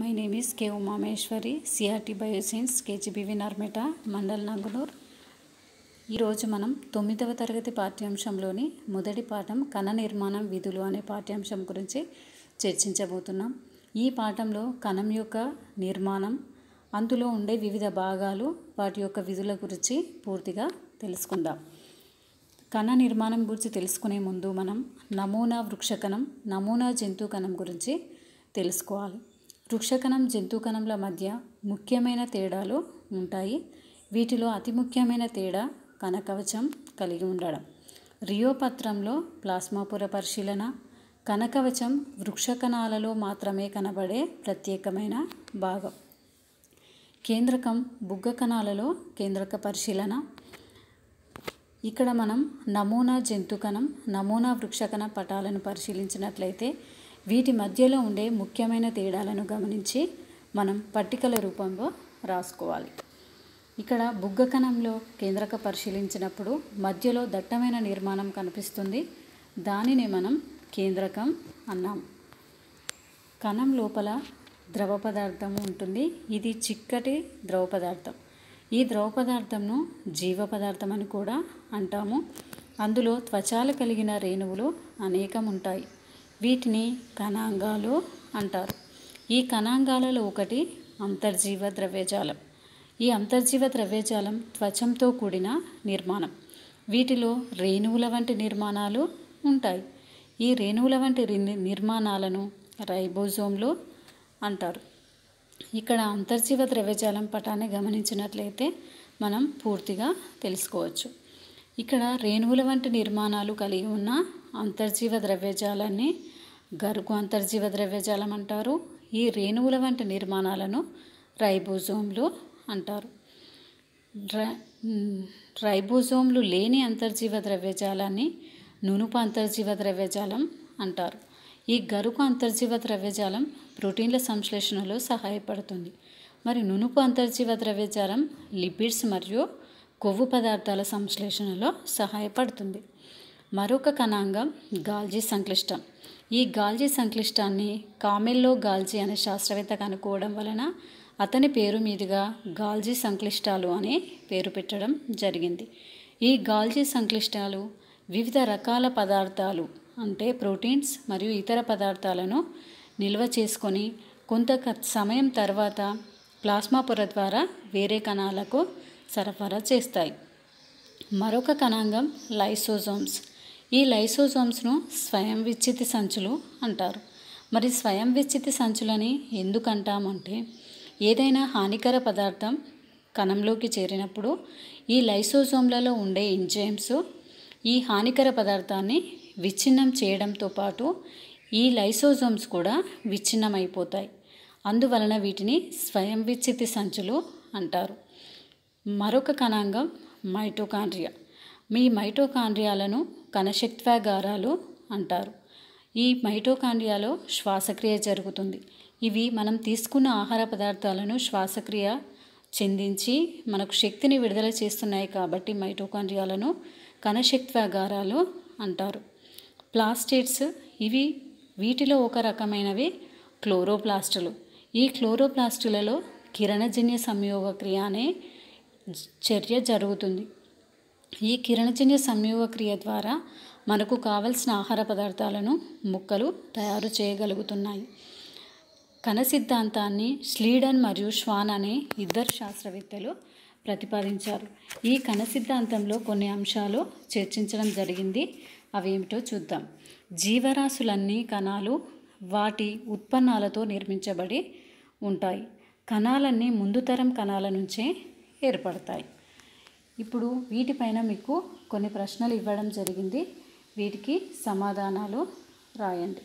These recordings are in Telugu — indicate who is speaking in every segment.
Speaker 1: My name is K Umameshwari CRT bioscience KGBV Narmeta mandal Nangunur ఈరోజు మనం తొమ్మిదవ తరగతి పాఠ్యాంశంలోని మొదటి పాఠం కణ నిర్మాణం విధులు అనే పాఠ్యాంశం గురించి చర్చించబోతున్నాం. ఈ పాఠంలో కణం యొక్క నిర్మాణం అందులో ఉండే వివిధ భాగాలు వాటి యొక్క విధుల గురించి పూర్తిగా తెలుసుకుందాం. కణ నిర్మాణం గురించి తెలుసుకునే ముందు మనం నమూనా వృక్షకణం నమూనా జంతు కణం గురించి తెలుసుకోవాలి. వృక్షకణం జంతుకణంల మధ్య ముఖ్యమైన తేడాలు ఉంటాయి. వీటిలో అతి ముఖ్యమైన తేడా కణకవచం కలిగి ఉండడం. రియోపత్రంలో పత్రంలో ప్లాస్మాపుర పరిశీలన కనకవచం వృక్షకణాలలో మాత్రమే కనబడే ప్రత్యేకమైన భాగం. కేంద్రకం బుగ్గ కణాలలో కేంద్రక పరిశీలన. ఇక్కడ మనం నమూనా జంతుకణం నమూనా వృక్షకణ పటాలను పరిశీలించినట్లయితే వీటి మధ్యలో ఉండే ముఖ్యమైన తేడాలను గమనించి మనం పట్టికల రూపంలో రాసుకోవాలి. ఇక్కడ బుగ్గ కణంలో కేంద్రక పరిశీలించినప్పుడు మధ్యలో దట్టమైన నిర్మాణం కనిపిస్తుంది. దానిని మనం కేంద్రకం అన్నాం. కణం లోపల ద్రవ పదార్థం ఉంటుంది. ఇది చిక్కటి ద్రవ పదార్థం. ఈ ద్రవ పదార్థంను జీవ పదార్థం అని కూడా అంటాము. అందులో త్వచాలు కలిగిన రేణువులు అనేకం ఉంటాయి. వీటిని కణాంగాలు అంటారు. ఈ కణాంగాలలో ఒకటి అంతర్జీవ ద్రవ్యజాలం. ఈ అంతర్జీవ ద్రవ్యజాలం త్వచంతో కూడిన నిర్మాణం. వీటిలో రేణువుల వంటి నిర్మాణాలు ఉంటాయి. ఈ రేణువుల వంటి నిర్మాణాలను రైబోజోమ్లు అంటారు. ఇక్కడ అంతర్జీవ ద్రవ్యజాలం పటాన్ని గమనించినట్లయితే మనం పూర్తిగా తెలుసుకోవచ్చు. ఇక్కడ రేణువుల వంటి నిర్మాణాలు కలిగి ఉన్న అంతర్జీవ ద్రవ్యజాలాన్ని గరుకు అంతర్జీవ ద్రవ్యజాలం అంటారు. ఈ రేణువుల వంటి నిర్మాణాలను రైబోజోమ్లు అంటారు. రైబోజోమ్లు లేని అంతర్జీవ ద్రవ్యజాలాన్ని నునుపు అంతర్జీవ ద్రవ్యజాలం అంటారు. ఈ గరుకు అంతర్జీవ ద్రవ్యజాలం ప్రోటీన్ల సంశ్లేషణలో సహాయపడుతుంది. మరి నునుపు అంతర్జీవ ద్రవ్యజాలం లిపిడ్స్ మరియు కొవ్వు పదార్థాల సంశ్లేషణలో సహాయపడుతుంది. మరొక కణాంగం గాల్జీ సంక్లిష్టం. ఈ గాల్జీ సంక్లిష్టాన్ని కామెల్లో గాల్జీ అనే శాస్త్రవేత్త కనుక్కోవడం వలన అతని పేరు మీదుగా గాల్జీ సంక్లిష్టాలు అనే పేరు పెట్టడం జరిగింది. ఈ గాల్జీ సంక్లిష్టాలు వివిధ రకాల పదార్థాలు అంటే ప్రోటీన్స్ మరియు ఇతర పదార్థాలను నిల్వ చేసుకొని కొంత సమయం తర్వాత ప్లాస్మా పొర ద్వారా వేరే కణాలకు సరఫరా చేస్తాయి. మరొక కణాంగం లైసోజోమ్స్. ఈ లైసోజోమ్స్ను స్వయం విచ్చితి సంచులు అంటారు. మరి స్వయం విచ్చితి సంచులని ఎందుకు అంటామంటే ఏదైనా హానికర పదార్థం కణంలోకి చేరినప్పుడు ఈ లైసోజోమ్లలో ఉండే ఎంజైమ్స్ ఈ హానికర పదార్థాన్ని విచ్ఛిన్నం చేయడంతో పాటు ఈ లైసోజోమ్స్ కూడా విచ్ఛిన్నమైపోతాయి. అందువలన వీటిని స్వయం విచ్చితి సంచులు అంటారు. మరొక కణాంగం మైటోకాండ్రియా. మీ మైటోకాండ్రియాలను కణశక్త్వాగారాలు అంటారు. ఈ మైటోకాండ్రియాలో శ్వాసక్రియ జరుగుతుంది. ఇవి మనం తీసుకున్న ఆహార పదార్థాలను శ్వాసక్రియ చెందించి మనకు శక్తిని విడుదల చేస్తున్నాయి కాబట్టి మైటోకాండ్రియాలను కణశక్త్వాగారాలు అంటారు. ప్లాస్టేట్స్ ఇవి వీటిలో ఒక రకమైనవి క్లోరోప్లాస్టులు. ఈ క్లోరోప్లాస్టులలో కిరణజన్య సంయోగ క్రియ అనే చర్య జరుగుతుంది. ఈ కిరణజన్య సంయోగక్రియ ద్వారా మనకు కావలసిన ఆహార పదార్థాలను ముక్కలు తయారు చేయగలుగుతున్నాయి. కణ సిద్ధాంతాన్ని స్లీడన్ మరియు శ్వాన్ అనే ఇద్దరు శాస్త్రవేత్తలు ప్రతిపాదించారు. ఈ కణ సిద్ధాంతంలో కొన్ని అంశాలు చర్చించడం జరిగింది. అవేమిటో చూద్దాం. జీవరాశులన్నీ కణాలు వాటి ఉత్పన్నాలతో నిర్మించబడి ఉంటాయి. కణాలన్నీ ముందుతరం కణాల నుంచే ఏర్పడతాయి. ఇప్పుడు వీటిపైన మీకు కొన్ని ప్రశ్నలు ఇవ్వడం జరిగింది. వీటికి సమాధానాలు రాయండి.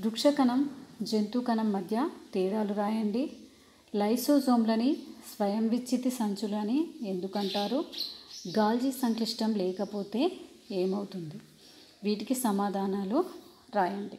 Speaker 1: వృక్షకణం జంతు కణం మధ్య తేడాలు రాయండి. లైసోజోమ్లని స్వయం విచ్చితి సంచులని ఎందుకంటారు? గాల్జీ సంక్లిష్టం లేకపోతే ఏమవుతుంది? వీటికి సమాధానాలు రాయండి.